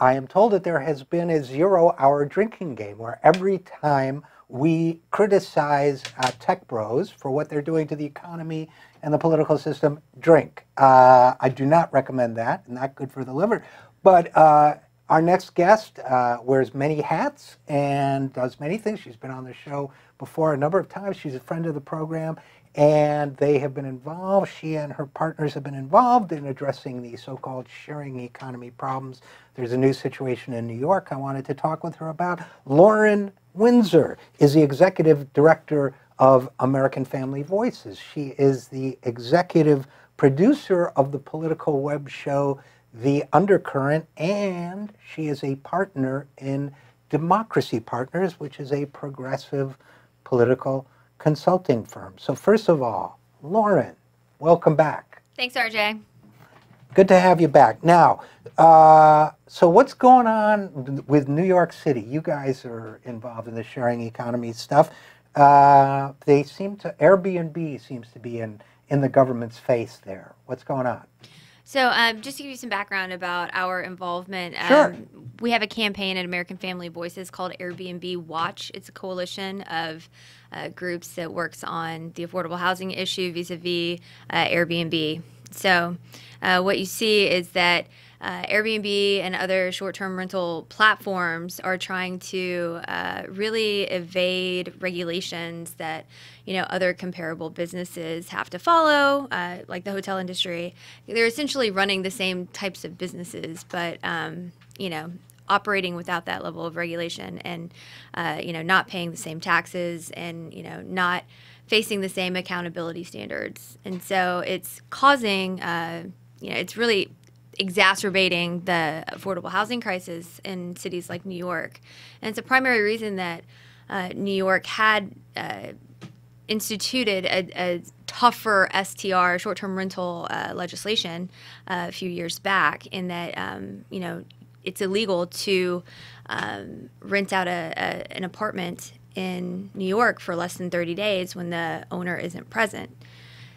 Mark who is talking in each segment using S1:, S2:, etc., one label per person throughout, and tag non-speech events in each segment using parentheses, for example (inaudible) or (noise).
S1: I am told that there has been a zero hour drinking game where every time we criticize uh, tech bros for what they're doing to the economy and the political system, drink. Uh, I do not recommend that, not good for the liver. But uh, our next guest uh, wears many hats and does many things. She's been on the show before a number of times. She's a friend of the program, and they have been involved. She and her partners have been involved in addressing the so called sharing economy problems. There's a new situation in New York I wanted to talk with her about. Lauren Windsor is the executive director of American Family Voices. She is the executive producer of the political web show The Undercurrent, and she is a partner in Democracy Partners, which is a progressive political consulting firm. So, first of all, Lauren, welcome back.
S2: Thanks, RJ.
S1: Good to have you back. Now, uh, so what's going on with New York City? You guys are involved in the sharing economy stuff. Uh, they seem to Airbnb seems to be in in the government's face there. What's going on?
S2: So, um, just to give you some background about our involvement,
S1: Sure.
S2: um, we have a campaign at American Family Voices called Airbnb Watch. It's a coalition of uh, groups that works on the affordable housing issue vis-a-vis uh, Airbnb. So, uh, what you see is that uh, Airbnb and other short-term rental platforms are trying to uh, really evade regulations that you know other comparable businesses have to follow, uh, like the hotel industry. They're essentially running the same types of businesses, but um, you know operating without that level of regulation and uh, you know not paying the same taxes and you know not facing the same accountability standards and so it's causing uh, you know it's really exacerbating the affordable housing crisis in cities like New York and it's a primary reason that uh, New York had uh, instituted a, a tougher STR, short-term rental uh, legislation, uh, a few years back. In that, um, you know, it's illegal to um, rent out a, a, an apartment in New York for less than 30 days when the owner isn't present.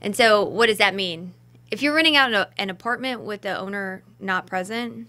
S2: And so, what does that mean? If you're renting out an, an apartment with the owner not present,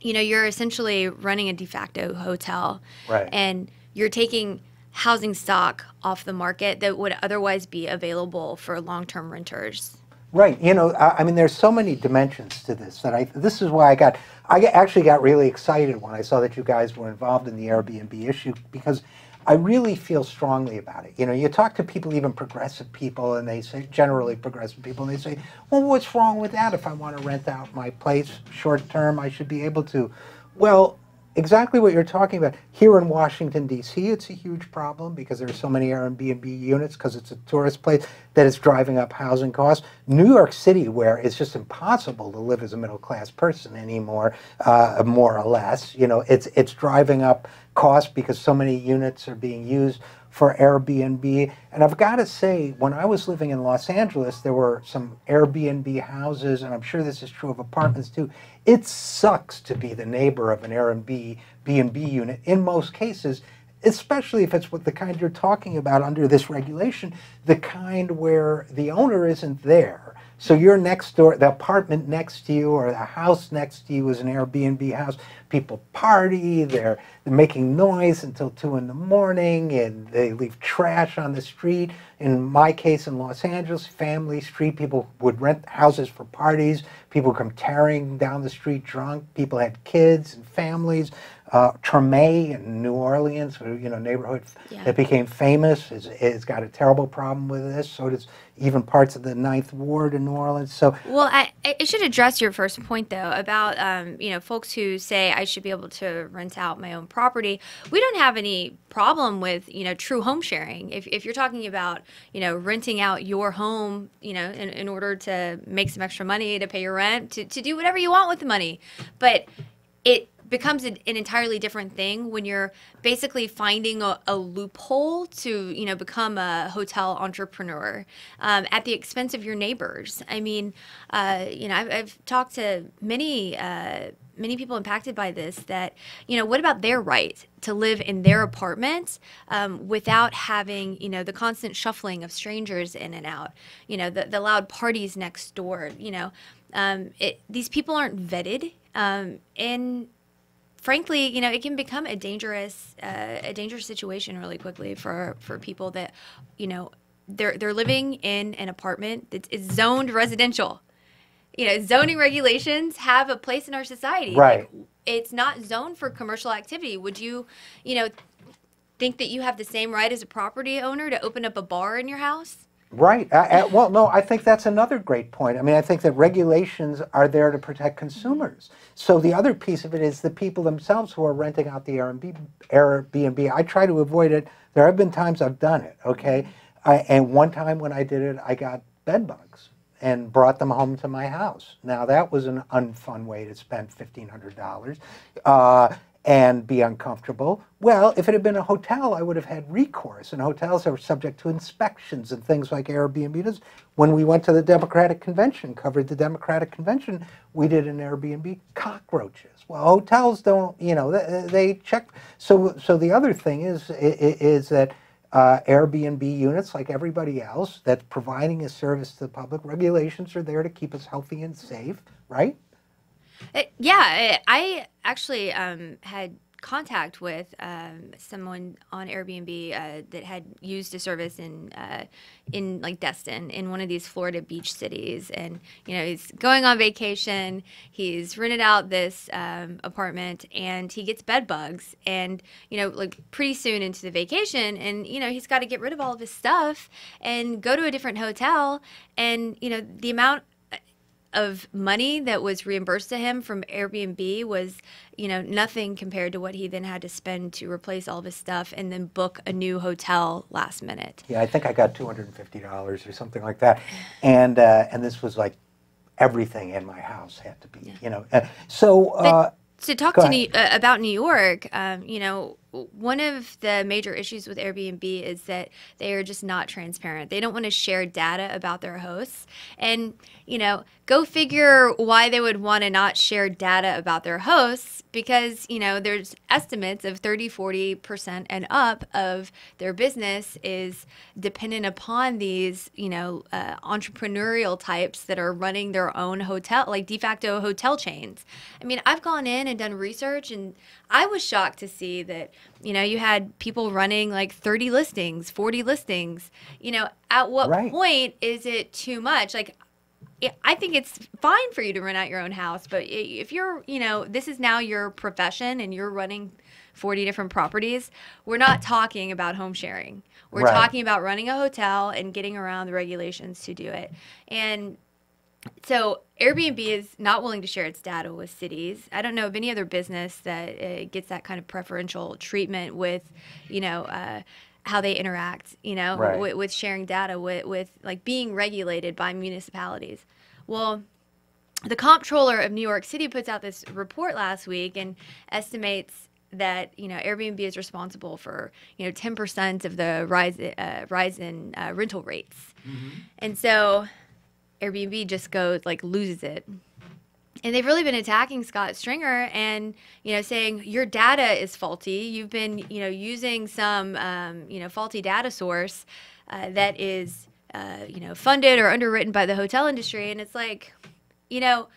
S2: you know, you're essentially running a de facto hotel.
S1: Right.
S2: And you're taking housing stock off the market that would otherwise be available for long-term renters.
S1: Right. You know, I, I mean, there's so many dimensions to this that I. This is why I got. I actually got really excited when I saw that you guys were involved in the Airbnb issue because I really feel strongly about it. You know, you talk to people, even progressive people, and they say generally progressive people, and they say, "Well, what's wrong with that? If I want to rent out my place short term, I should be able to." Well, exactly what you're talking about. Here in Washington, D.C., it's a huge problem because there are so many Airbnb units because it's a tourist place that it's driving up housing costs. New York City, where it's just impossible to live as a middle class person anymore, uh, more or less, you know, it's, it's driving up costs because so many units are being used for Airbnb. And I've got to say, when I was living in Los Angeles, there were some Airbnb houses, and I'm sure this is true of apartments too. It sucks to be the neighbor of an Airbnb B&B unit in most cases, especially if it's what the kind you're talking about under this regulation, the kind where the owner isn't there. So you're next door, the apartment next to you or the house next to you is an Airbnb house. People party, they're, they're making noise until two in the morning, and they leave trash on the street. In my case in Los Angeles, family street, people would rent houses for parties. People come tearing down the street drunk. People had kids and families. Uh, Treme in New Orleans, you know, neighborhood
S2: Yeah.
S1: that became famous, is, is got a terrible problem with this. So does even parts of the Ninth Ward in New Orleans. So
S2: Well, I, I should address your first point though about um, you know folks who say I should be able to rent out my own property. We don't have any problem with you know true home sharing. If, if you're talking about you know renting out your home, you know in, in order to make some extra money to pay your rent, to, to do whatever you want with the money, but it becomes an, an entirely different thing when you're basically finding a, a loophole to you know become a hotel entrepreneur um, at the expense of your neighbors. I mean uh, you know I've, I've talked to many uh, many people impacted by this that you know what about their right to live in their apartment um, without having you know the constant shuffling of strangers in and out you know the, the loud parties next door you know? Um, it, these people aren't vetted um, and frankly, you know, it can become a dangerous uh, a dangerous situation really quickly for for people that, you know, they're they're living in an apartment that is zoned residential. You know, zoning regulations have a place in our society.
S1: Right.
S2: Like, it's not zoned for commercial activity. Would you, you know, think that you have the same right as a property owner to open up a bar in your house?
S1: Right. I, I, well, no, I think that's another great point. I mean, I think that regulations are there to protect consumers. So the other piece of it is the people themselves who are renting out the Airbnb. Airbnb. I try to avoid it. There have been times I've done it. Okay, I, and one time when I did it, I got bed bugs and brought them home to my house. Now that was an unfun way to spend fifteen hundred dollars. Uh, and be uncomfortable. Well, if it had been a hotel, I would have had recourse, and hotels are subject to inspections and things like Airbnb does. When we went to the Democratic Convention, covered the Democratic Convention, we did an Airbnb cockroaches. Well, hotels don't, you know, they, check. So, so the other thing is is that uh, Airbnb units, like everybody else, that's providing a service to the public, regulations are there to keep us healthy and safe, right?
S2: Uh, yeah, I actually um, had contact with um, someone on Airbnb uh, that had used a service in uh, in like Destin, in one of these Florida beach cities, and you know he's going on vacation. He's rented out this um, apartment, and he gets bed bugs, and you know like pretty soon into the vacation, and you know he's got to get rid of all of his stuff and go to a different hotel, and you know the amount of money that was reimbursed to him from Airbnb was, you know, nothing compared to what he then had to spend to replace all of his stuff and then book a new hotel last minute.
S1: Yeah, I think I got two hundred and fifty dollars or something like that, and uh, and this was like everything in my house had to be, yeah. you know. Uh, so uh,
S2: to talk to New, uh, about New York, um, you know, one of the major issues with Airbnb is that they are just not transparent. They don't want to share data about their hosts. And, you know, go figure why they would want to not share data about their hosts because, you know, there's estimates of 30, 40% and up of their business is dependent upon these, you know, uh, entrepreneurial types that are running their own hotel, like de facto hotel chains. I mean, I've gone in and done research and I was shocked to see that, you know, you had people running like 30 listings, 40 listings. You know, at what right. point is it too much? Like, I think it's fine for you to rent out your own house, but if you're, you know, this is now your profession and you're running 40 different properties, we're not talking about home sharing. We're right. talking about running a hotel and getting around the regulations to do it. And so Airbnb is not willing to share its data with cities. I don't know of any other business that uh, gets that kind of preferential treatment with, you know, uh, how they interact, you know, right. with, with, sharing data with, with like being regulated by municipalities. Well, the comptroller of New York City puts out this report last week and estimates that you know Airbnb is responsible for you know 10% of the rise uh, rise in uh, rental rates, mm-hmm. and so Airbnb just goes like loses it. And they've really been attacking Scott Stringer and you know saying your data is faulty. You've been you know using some um, you know faulty data source uh, that is uh, you know funded or underwritten by the hotel industry, and it's like you know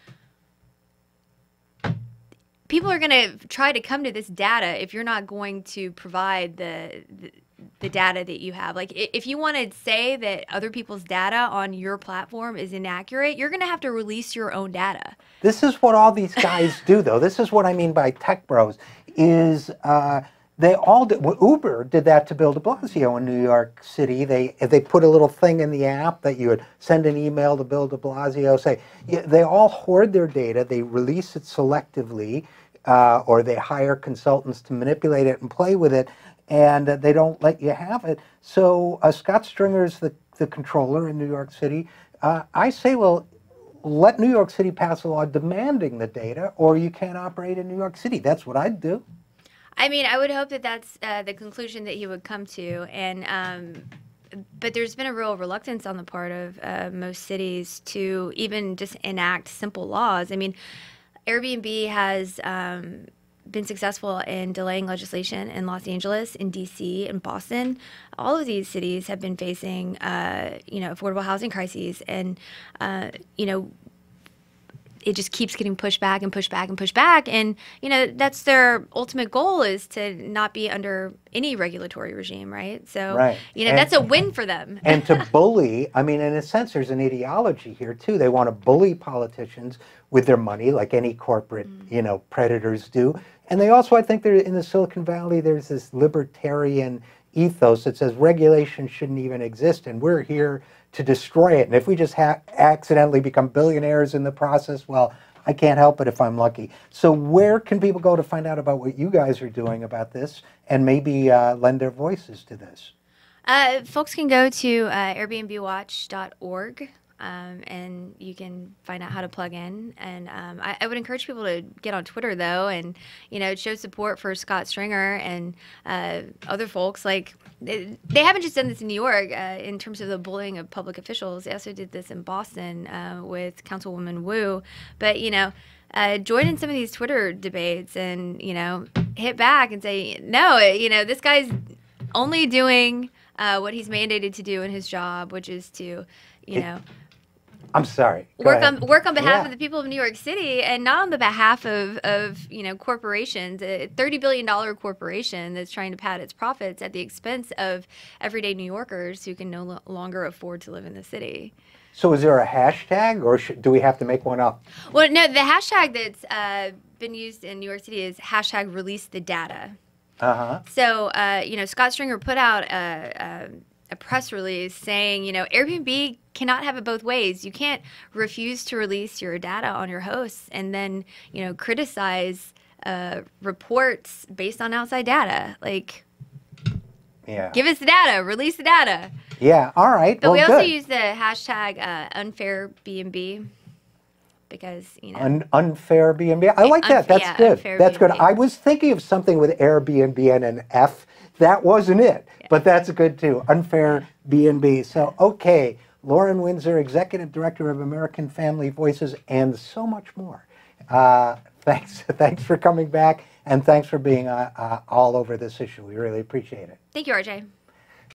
S2: people are going to try to come to this data if you're not going to provide the, the the data that you have. Like if you want to say that other people's data on your platform is inaccurate, you're going to have to release your own data.
S1: This is what all these guys do, though. This is what I mean by tech bros. Is uh, they all did, well, Uber did that to Bill De Blasio in New York City. They they put a little thing in the app that you would send an email to Bill De Blasio. Say yeah, they all hoard their data. They release it selectively. Uh, or they hire consultants to manipulate it and play with it and they don't let you have it. So uh, Scott Stringer is the, the controller in New York City. Uh, I say, well, let New York City pass a law demanding the data, or you can't operate in New York City. That's what I'd do.
S2: I mean, I would hope that that's uh, the conclusion that he would come to, and um, but there's been a real reluctance on the part of uh, most cities to even just enact simple laws. I mean, Airbnb has. Um, been successful in delaying legislation in Los Angeles, in D.C., in Boston. All of these cities have been facing, uh, you know, affordable housing crises, and uh, you know, it just keeps getting pushed back and pushed back and pushed back. And, you know, that's their ultimate goal is to not be under any regulatory regime, right? So,
S1: Right.
S2: you know,
S1: And-
S2: that's a win for them. (laughs)
S1: and to (laughs) bully, I mean, in a sense, there's an ideology here too. They want to bully politicians with their money, like any corporate, you know, predators do. And they also, I think, they're in the Silicon Valley. There's this libertarian ethos that says regulation shouldn't even exist, and we're here to destroy it. And if we just accidentally become billionaires in the process, well, I can't help it if I'm lucky. So, where can people go to find out about what you guys are doing about this, and maybe uh, lend their voices to this?
S2: Uh, folks can go to uh, airbnbwatch.org um, and you can find out how to plug in. And um, I, I would encourage people to get on Twitter though, and you know show support for Scott Stringer and uh, other folks. Like they, they haven't just done this in New York uh, in terms of the bullying of public officials. They also did this in Boston uh, with Councilwoman Wu. But you know. Uh, join in some of these Twitter debates and you know hit back and say no you know this guy's only doing uh, what he's mandated to do in his job, which is to, you know,
S1: I'm sorry. Go
S2: work
S1: ahead.
S2: on work on behalf
S1: Yeah.
S2: of the people of New York City, and not on the behalf of, of you know corporations. A thirty billion dollar corporation that's trying to pad its profits at the expense of everyday New Yorkers who can no lo- longer afford to live in the city.
S1: So is there a hashtag, or should, do we have to make one up?
S2: Well, no, the hashtag that's uh, been used in New York City is hashtag release the data.
S1: Uh huh.
S2: So, uh, you know, Scott Stringer put out a, a, a press release saying, you know, Airbnb cannot have it both ways. You can't refuse to release your data on your hosts and then, you know, criticize uh, reports based on outside data. Like,
S1: Yeah.
S2: give us the data, release the data.
S1: yeah. All right.
S2: But
S1: well,
S2: we also
S1: good.
S2: use the hashtag uh, unfair B&B because, you know,
S1: Un- unfair B&B. I like that. That's
S2: yeah,
S1: good. That's good.
S2: B&B.
S1: I was thinking of something with Airbnb and an F. That wasn't it, but that's good too. Unfair B&B. So, okay, Lauren Windsor, Executive Director of American Family Voices, and so much more. Uh, (laughs) thanks, thanks for coming back, and thanks for being uh, uh, all over this issue. We really appreciate it.
S2: thank you, RJ.